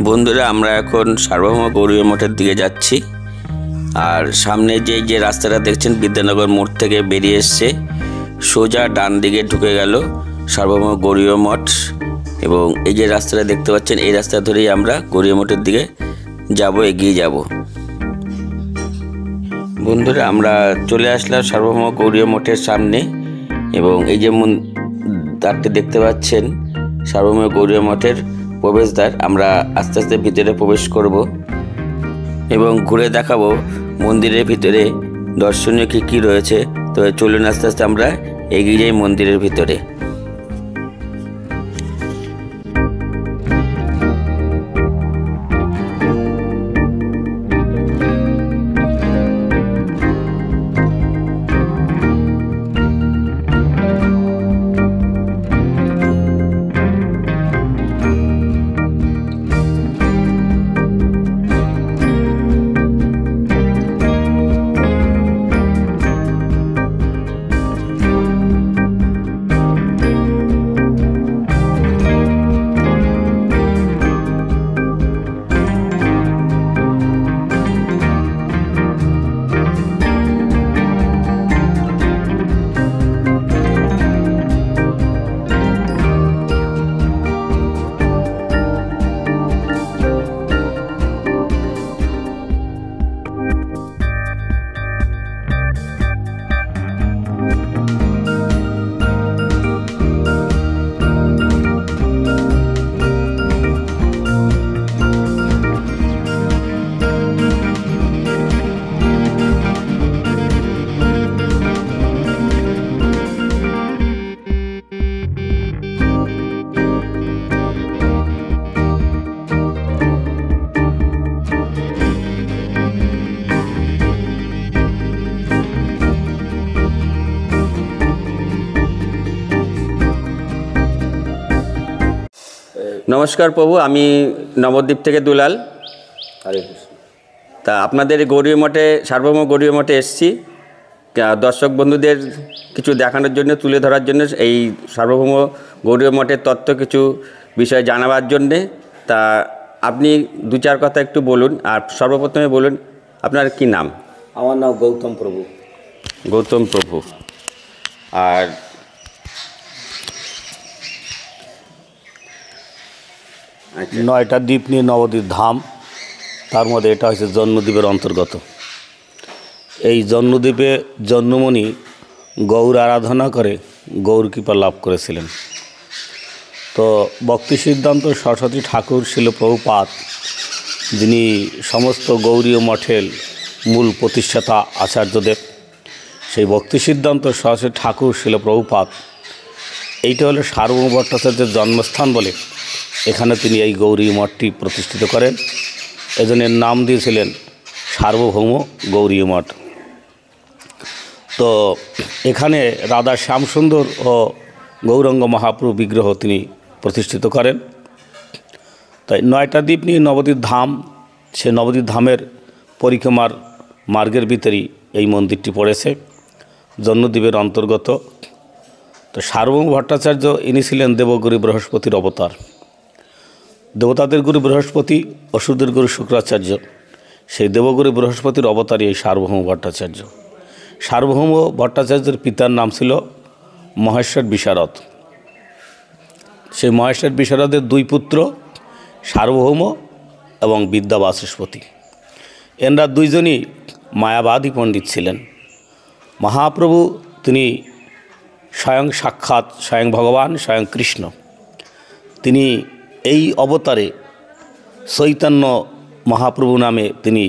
বন্ধুরা, আমরা এখন সার্বভৌম গৌরী মঠের দিকে যাচ্ছি। আর সামনে যে যে রাস্তাটা দেখছেন, বিদ্যানগর মোড় থেকে বেরিয়ে এসছে, সোজা ডান দিকে ঢুকে গেল সার্বভৌম গৌরীয় মঠ। এবং এই যে রাস্তাটা দেখতে পাচ্ছেন, এই রাস্তা ধরেই আমরা গৌরীয় মঠের দিকে যাব, এগিয়ে যাব। বন্ধুরা, আমরা চলে আসলাম সার্বভৌম গৌরীয় মঠের সামনে। এবং এই যে দ্বারটি দেখতে পাচ্ছেন, সার্বভৌম গৌরীয় মঠের প্রবেশদ্বার আমরা আস্তে আস্তে ভিতরে প্রবেশ করব এবং ঘুরে দেখাবো মন্দিরের ভিতরে দর্শনীয় কী কী রয়েছে। তো চলুন আস্তে আস্তে আমরা এগিয়ে যাই মন্দিরের ভিতরে। নমস্কার প্রভু আমি নবদ্বীপ থেকে দুলাল। হরে তা আপনাদের গৌরী মঠে সার্বভৌম গৌরী মঠে এসছি। দর্শক বন্ধুদের কিছু দেখানোর জন্য তুলে ধরার জন্য এই সার্বভৌম গৌরী মঠের তত্ত্ব কিছু বিষয় জানাবার জন্যে। তা আপনি দু চার কথা একটু বলুন আর সর্বপ্রথমে বলুন আপনার কি নাম? আমার নাম গৌতম প্রভু। গৌতম প্রভু। আর নয়টা দ্বীপ নিয়ে নবদ্বীপ ধাম, তার মধ্যে এটা হচ্ছে জন্মদ্বীপের অন্তর্গত। এই জন্মদ্বীপে জন্মমণি গৌর আরাধনা করে, গৌর কৃপা লাভ করেছিলেন। তো ভক্তি সিদ্ধান্ত সরস্বতী ঠাকুর ছিল প্রভুপাত, যিনি সমস্ত গৌরীয় মঠের মূল প্রতিষ্ঠাতা আচার্যদেব সেই ভক্তি সিদ্ধান্ত সরস্বতী ঠাকুর ছিল প্রভুপাত, এইটা হলো সার্বভৌম ভট্টাচার্যের জন্মস্থান বলে এখানে তিনি এই গৌরী মঠটি প্রতিষ্ঠিত করেন। এজন্য এর নাম দিয়েছিলেন সার্বভৌম গৌরী মঠ। তো এখানে রাধা শ্যামসুন্দর ও গৌরঙ্গ মহাপ্রভু বিগ্রহ তিনি প্রতিষ্ঠিত করেন। তাই নয়টা দ্বীপ নিয়ে নবদ্বীপ ধাম, সে নবদ্বীপ ধামের পরিক্রমার মার্গের ভিতরেই এই মন্দিরটি পড়েছে, জন্মদ্বীপের অন্তর্গত। তো সার্বভৌম ভট্টাচার্য, ইনি ছিলেন দেবগুরু বৃহস্পতির অবতার। দেবতাদের গুরু বৃহস্পতি, অসুরদের গুরু শুক্রাচার্য। সেই দেবগুরু বৃহস্পতির অবতারই এই সার্বভৌম ভট্টাচার্য। সার্বভৌম ভট্টাচার্যের পিতার নাম ছিল মহেশ্বর বিশারদ। সেই মহেশ্বর বিশারদের দুই পুত্র, সার্বভৌম এবং বিদ্যা বাচস্পতি এনরা দুইজনই মায়াবাদী পণ্ডিত ছিলেন। মহাপ্রভু তিনি স্বয়ং সাক্ষাৎ, স্বয়ং ভগবান, স্বয়ং কৃষ্ণ। তিনি এই অবতারে চৈতন্য মহাপ্রভু নামে তিনি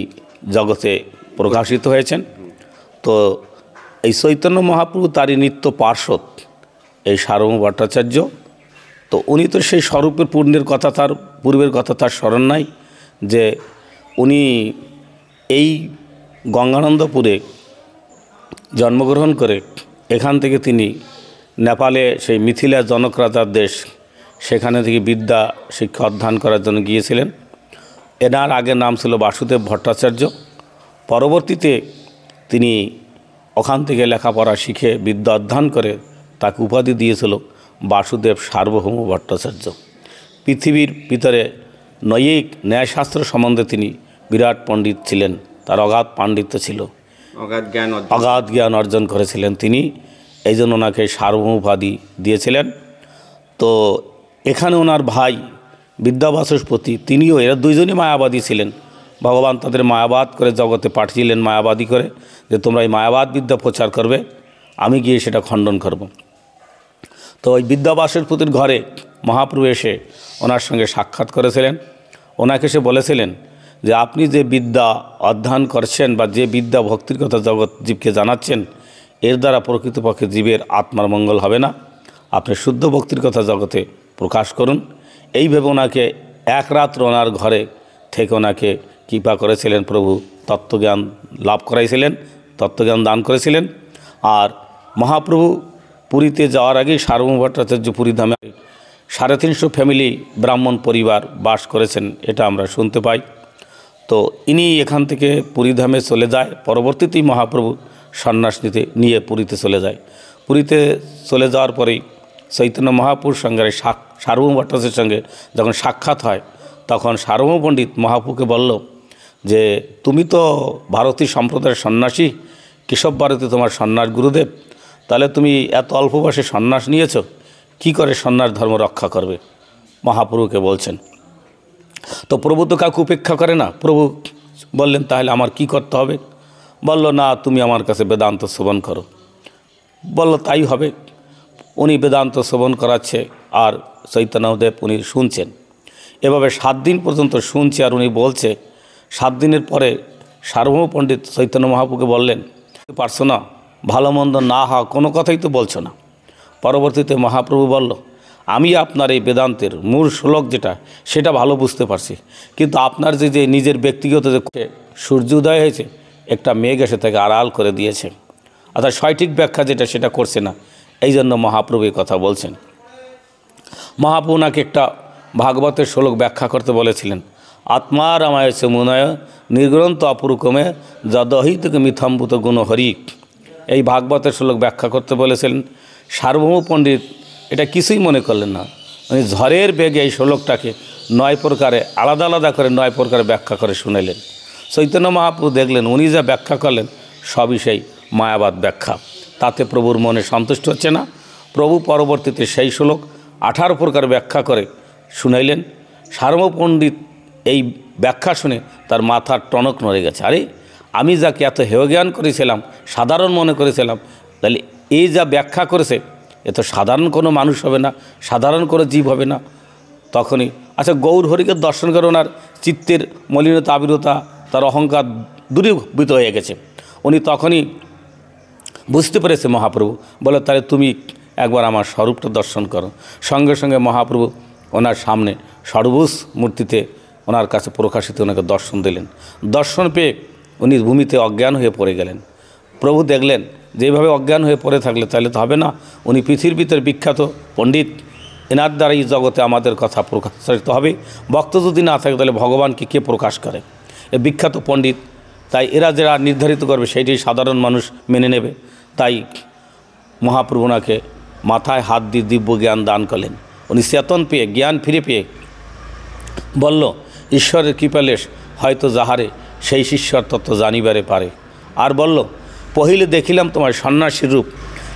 জগতে প্রকাশিত হয়েছেন। তো এই চৈতন্য মহাপ্রভু তারই নিত্য পার্শ্বদ, এই সার্বভৌম ভট্টাচার্য। তো উনি তো সেই স্বরূপের পূর্ণের কথা তার, পূর্বের কথা তার স্মরণ নাই, যে উনি এই গঙ্গানন্দপুরে জন্মগ্রহণ করে এখান থেকে তিনি নেপালে সেই মিথিলা জনক রাজার দেশ সেখানে থেকে বিদ্যা শিক্ষা অধ্যয়ন করার জন্য গিয়েছিলেন। এনার আগের নাম ছিল বাসুদেব ভট্টাচার্য। পরবর্তীতে তিনি ওখান থেকে লেখাপড়া শিখে বিদ্যা অধ্যয়ন করে তাকে উপাধি দিয়েছিল বাসুদেব সার্বভৌম ভট্টাচার্য। পৃথিবীর ভিতরে নৈয়িক ন্যায়শাস্ত্র সম্বন্ধে তিনি বিরাট পণ্ডিত ছিলেন। তার অগাধ পাণ্ডিত্য ছিল। অগাধ জ্ঞান অগাধ জ্ঞান অর্জন করেছিলেন তিনি। এই জন্য ওনাকে সার্বভৌম উপাধি দিয়েছিলেন। তো এখানে ওনার ভাই বিদ্যাবাচস্পতি তিনিও এরা দুইজনই মায়াবাদী ছিলেন। ভগবান তাদের মায়াবাদ করে জগতে পাঠিয়েছিলেন, মায়াবাদী করে, যে তোমরা এই মায়াবাদ বিদ্যা প্রচার করবে, আমি গিয়ে সেটা খণ্ডন করব। তো ওই বিদ্যাবাচস্পতির ঘরে মহাপ্রভু এসে ওনার সঙ্গে সাক্ষাৎ করেছিলেন। ওনাকে সে বলেছিলেন যে, আপনি যে বিদ্যা অধ্যয়ন করছেন বা যে বিদ্যা ভক্তির কথা জগৎ জীবকে জানাচ্ছেন, এর দ্বারা প্রকৃতপক্ষে জীবের আত্মার মঙ্গল হবে না। আপনি শুদ্ধ ভক্তির কথা জগতে প্রকাশ করুন। এইভাবে ওনাকে এক রাত্র ওনার ঘরে থেকে ওনাকে কৃপা করেছিলেন প্রভু, তত্ত্বজ্ঞান লাভ করাইছিলেন, তত্ত্বজ্ঞান দান করেছিলেন। আর মহাপ্রভু পুরীতে যাওয়ার আগেই সার্বভৌম ভট্টাচার্য পুরী ধামে সাড়ে তিনশো ফ্যামিলি ব্রাহ্মণ পরিবার বাস করেছেন, এটা আমরা শুনতে পাই। তো ইনি এখান থেকে পুরীধামে চলে যায়, পরবর্তীতেই মহাপ্রভু সন্ন্যাস নিতে নিয়ে পুরীতে চলে যায়। পুরীতে চলে যাওয়ার পরেই চৈতন্য মহাপুর সঙ্গে সার্বভৌম ভট্টাচার্যের সঙ্গে যখন সাক্ষাৎ হয়, তখন সার্বভৌম পণ্ডিত মহাপুকে বলল যে, তুমি তো ভারতীয় সম্প্রদায়ের সন্ন্যাসী, কেশব ভারতী তোমার সন্ন্যাস গুরুদেব, তাহলে তুমি এত অল্প বয়সে সন্ন্যাস নিয়েছো, কি করে সন্ন্যাস ধর্ম রক্ষা করবে? মহাপ্রভুকে বলছেন, তো প্রভু তো কাউকে উপেক্ষা করে না, প্রভু বললেন, তাহলে আমার কি করতে হবে? বলল, না, তুমি আমার কাছে বেদান্ত শ্রবণ করো। বলল, তাই হবে। উনি বেদান্ত শ্রবণ করাচ্ছে আর চৈতন্যদেব উনি শুনছেন। এভাবে সাত দিন পর্যন্ত শুনছে আর উনি বলছে, সাত দিনের পরে সার্বভৌম পণ্ডিত চৈতন্য মহাপুকে বললেন, পারছ না, ভালো মন্দ না হওয়া কোনো কথাই তো বলছো না। পরবর্তীতে মহাপ্রভু বলল, আমি আপনার এই বেদান্তের মূল শ্লোক যেটা, সেটা ভালো বুঝতে পারছি। কিন্তু আপনার যে যে নিজের ব্যক্তিগত যে সূর্য উদয় হয়েছে, একটা মেঘ এসে তাকে আড়াল করে দিয়েছে। অর্থাৎ সঠিক ব্যাখ্যা যেটা, সেটা করছে না। এই জন্য মহাপ্রভু কথা বলছেন। মহাপ্রভু ওনাকে একটা ভাগবতের শ্লোক ব্যাখ্যা করতে বলেছিলেন। আত্মা রামায় মুনয় নির্গ্রন্থ অপুরুকমে যদহিত মিথম্বুত গুণ হরি। এই ভাগবতের শ্লোক ব্যাখ্যা করতে বলেছিলেন। সার্বভৌম পণ্ডিত এটা কিছুই মনে করলেন না। উনি ঝড়ের বেগে এই শ্লোকটাকে নয় প্রকারে আলাদা আলাদা করে নয় প্রকারে ব্যাখ্যা করে শুনেলেন চৈতন্য মহাপ্রভু দেখলেন, উনি যা ব্যাখ্যা করলেন, সবই সেই মায়াবাদ ব্যাখ্যা। তাতে প্রভুর মনে সন্তুষ্ট হচ্ছে না। প্রভু পরবর্তীতে সেই শ্লোক আঠারো প্রকার ব্যাখ্যা করে শুনাইলেন। সার্বভৌম পণ্ডিত এই ব্যাখ্যা শুনে তার মাথার টনক নড়ে গেছে। আরে, আমি যাকে এত হেয় জ্ঞান করেছিলাম, সাধারণ মনে করেছিলাম, তাহলে এই যা ব্যাখ্যা করেছে, এ তো সাধারণ কোনো মানুষ হবে না, সাধারণ কোনো জীব হবে না। তখনই আচ্ছা গৌর হরিকে দর্শন করে ওনার চিত্তের মলিনতা, আবিরতা, তার অহংকার দূরীভূত হয়ে গেছে। উনি তখনই বুঝতে পেরেছে মহাপ্রভু। বলে, তাহলে তুমি একবার আমার স্বরূপটা দর্শন করো। সঙ্গে সঙ্গে মহাপ্রভু ওনার সামনে সর্বুজ মূর্তিতে ওনার কাছে প্রকাশিত ওনাকে দর্শন দিলেন। দর্শন পেয়ে উনি ভূমিতে অজ্ঞান হয়ে পড়ে গেলেন। প্রভু দেখলেন, যেভাবে অজ্ঞান হয়ে পড়ে থাকলে তাহলে তো হবে না। উনি পৃথিবীর ভিতরে বিখ্যাত পণ্ডিত। এনার দ্বারা এই জগতে আমাদের কথা প্রকাশিত হবে। ভক্ত যদি না থাকে, তাহলে ভগবানকে কে প্রকাশ করে? এ বিখ্যাত পণ্ডিত তাই এরা যারা নির্ধারিত করবে সেইটাই সাধারণ মানুষ মেনে নেবে। তাই মহাপ্রভু ওনাকে মাথায় হাত দিয়ে দিব্য জ্ঞান দান করলেন। উনি চেতন পেয়ে, জ্ঞান ফিরে পেয়ে বলল, ঈশ্বরের কৃপালেশ হয়তো যাহারে সেই শিষ্যর তত্ত্ব জানিবারে পারে। আর বলল, পহিলে দেখিলাম তোমার সন্ন্যাসীর রূপ,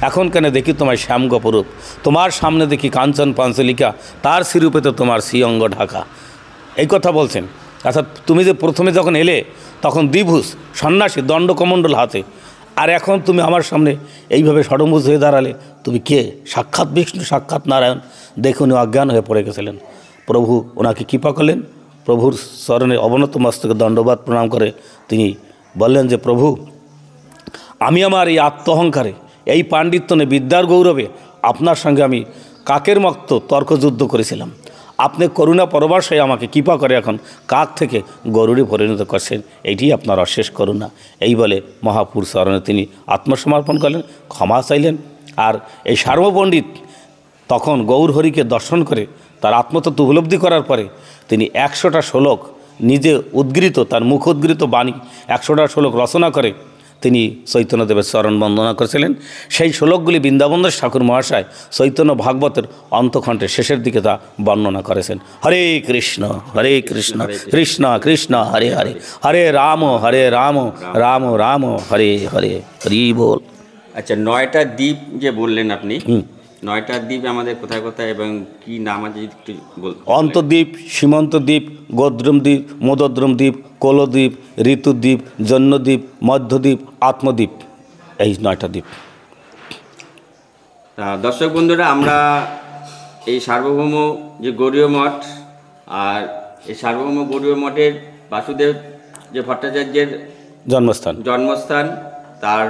এখন কেন দেখি তোমার শ্যামগপরূপ তোমার সামনে দেখি কাঞ্চন পাঞ্চলিকা, তার শ্রীরূপে তো তোমার শ্রীঅঙ্গ ঢাকা। এই কথা বলছেন। অর্থাৎ তুমি যে প্রথমে যখন এলে, তখন দ্বিভুজ, সন্ন্যাসী, দণ্ডকমণ্ডল হাতে। আর এখন তুমি আমার সামনে এইভাবে ষড়মুজ হয়ে দাঁড়ালে, তুমি কে? সাক্ষাৎ বিষ্ণু, সাক্ষাৎ নারায়ণ। দেখে উনি অজ্ঞান হয়ে পড়ে গেছিলেন। প্রভু ওনাকে কৃপা করলেন। প্রভুর স্মরণে অবনত মস্তকে দণ্ডবাদ প্রণাম করে তিনি বললেন যে, প্রভু, আমি আমার এই আত্মহংকারে, এই পাণ্ডিত্যনে বিদ্যার গৌরবে আপনার সঙ্গে আমি কাকের মক্ত তর্কযুদ্ধ করেছিলাম। আপনি করুণা পরবাস হয়ে আমাকে কৃপা করে এখন কাক থেকে গরুরে পরিণত করছেন, এইটি আপনার অশেষ করুণা। এই বলে মহাপুর স্মরণে তিনি আত্মসমর্পণ করলেন, ক্ষমা চাইলেন। আর এই সার্বপণ্ডিত তখন গৌর হরিকে দর্শন করে তার আত্মতত্ত্ব উপলব্ধি করার পরে তিনি একশোটা শ্লোক নিজে উদ্গৃত, তার মুখ উদ্গৃত বাণী একশোটা শ্লোক রচনা করে তিনি চৈতন্যদেবের চরণ বন্দনা করেছিলেন। সেই শ্লোকগুলি বৃন্দাবন্দাস ঠাকুর মহাশয় চৈতন্য ভাগবতের অন্তখণ্ডের শেষের দিকে তা বর্ণনা করেছেন। হরে কৃষ্ণ হরে কৃষ্ণ কৃষ্ণ কৃষ্ণ হরে হরে হরে রাম হরে রাম রাম রাম হরে হরে হরি বল। আচ্ছা নয়টা দ্বীপ যে বললেন আপনি নয়টা দ্বীপ আমাদের কোথায় কোথায় এবং কি নাম আছে একটু বল অন্তদ্বীপ সীমান্তদ্বীপ গোদ্রম দ্বীপ মোদদ্রম দ্বীপ কোলদ্বীপ ঋতুদ্বীপ জন্মদ্বীপ মধ্যদ্বীপ আত্মদ্বীপ। এই নয়টা দ্বীপ। দর্শক বন্ধুরা আমরা এই সার্বভৌম যে গৌরীয় মঠ আর এই সার্বভৌম গৌরীয় মঠের বাসুদেব যে ভট্টাচার্যের জন্মস্থান। জন্মস্থান তার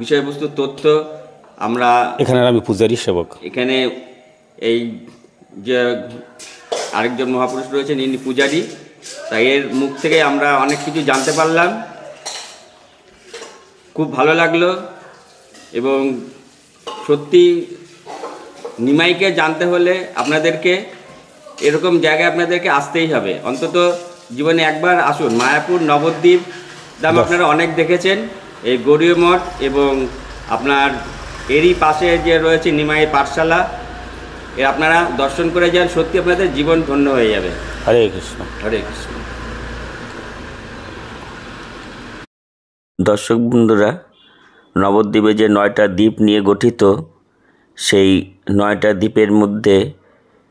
বিষয়বস্তু তথ্য আমরা এখানে আমি পূজারী সেবক। এখানে এই যে আরেকজন মহাপুরুষ রয়েছেন ইনি পূজারী। তাই এর মুখ থেকে আমরা অনেক কিছু জানতে পারলাম। খুব ভালো লাগল এবং সত্যি নিমাইকে জানতে হলে আপনাদেরকে এরকম জায়গায় আপনাদেরকে আসতেই হবে। অন্তত জীবনে একবার আসুন। মায়াপুর নবদ্বীপ দাম আপনারা অনেক দেখেছেন। এই গৌরীয় মঠ এবং আপনার এরই পাশে যে রয়েছে নিমাই পাঠশালা এ আপনারা দর্শন করে যান সত্যি আপনাদের জীবন ধন্য হয়ে যাবে। হরে কৃষ্ণ। হরে কৃষ্ণ। দর্শক বন্ধুরা নবদ্বীপে যে নয়টা দ্বীপ নিয়ে গঠিত সেই নয়টা দ্বীপের মধ্যে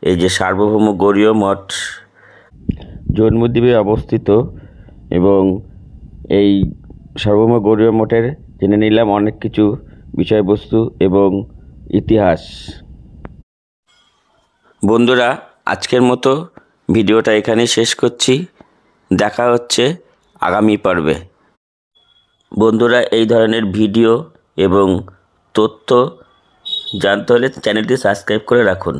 এই যে সার্বভৌম গৌরীয় মঠ জন্মদ্বীপে অবস্থিত এবং এই সার্বভৌম গৌরীয় মঠের জেনে নিলাম অনেক কিছু। বিষয়বস্তু এবং ইতিহাস। বন্ধুরা, আজকের মতো ভিডিওটা এখানে শেষ করছি। দেখা হচ্ছে আগামী পর্বে। বন্ধুরা, এই ধরনের ভিডিও এবং তথ্য জানতে হলে চ্যানেলটি সাবস্ক্রাইব করে রাখুন।